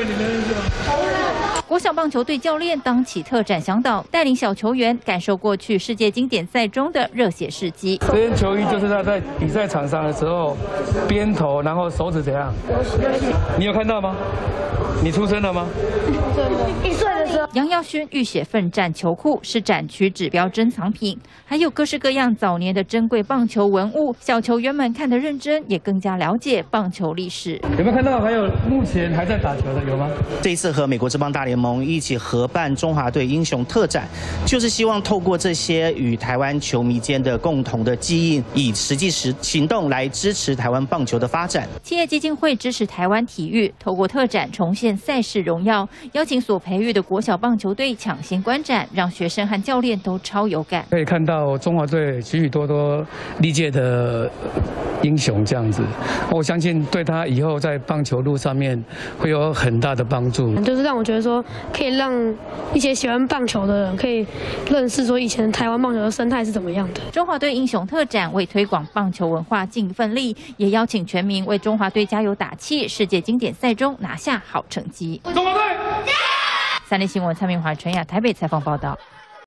对，你们认识吗？国小棒球队教练当起特展向导，带领小球员感受过去世界经典赛中的热血事迹。这件球衣就是他在比赛场上的时候，边投，然后手指怎样？你有看到吗？你出生了吗？一岁杨耀勋浴血奋战球裤是展区指标珍藏品，还有各式各样早年的珍贵棒球文物。小球员们看得认真，也更加了解棒球历史。有没有看到？还有目前还在打球的有吗？这一次和美国之邦大联盟一起合办中华队英雄特展，就是希望透过这些与台湾球迷间的共同的记忆，以实际实行动来支持台湾棒球的发展。企业基金会支持台湾体育，透过特展重现赛事荣耀，邀请所培育的国小棒球队抢先观展，让学生和教练都超有感。可以看到中华队许许多多历届的英雄这样子，我相信对他以后在棒球路上面会有很大的帮助。就是让我觉得说，可以让一些喜欢棒球的人可以认识说以前台湾棒球的生态是怎么样的。中华队英雄特展为推广棒球文化尽一份力，也邀请全民为中华队加油打气，世界经典赛中拿下好成绩。中华队！三立新闻蔡明华、陈雅台北采访报道。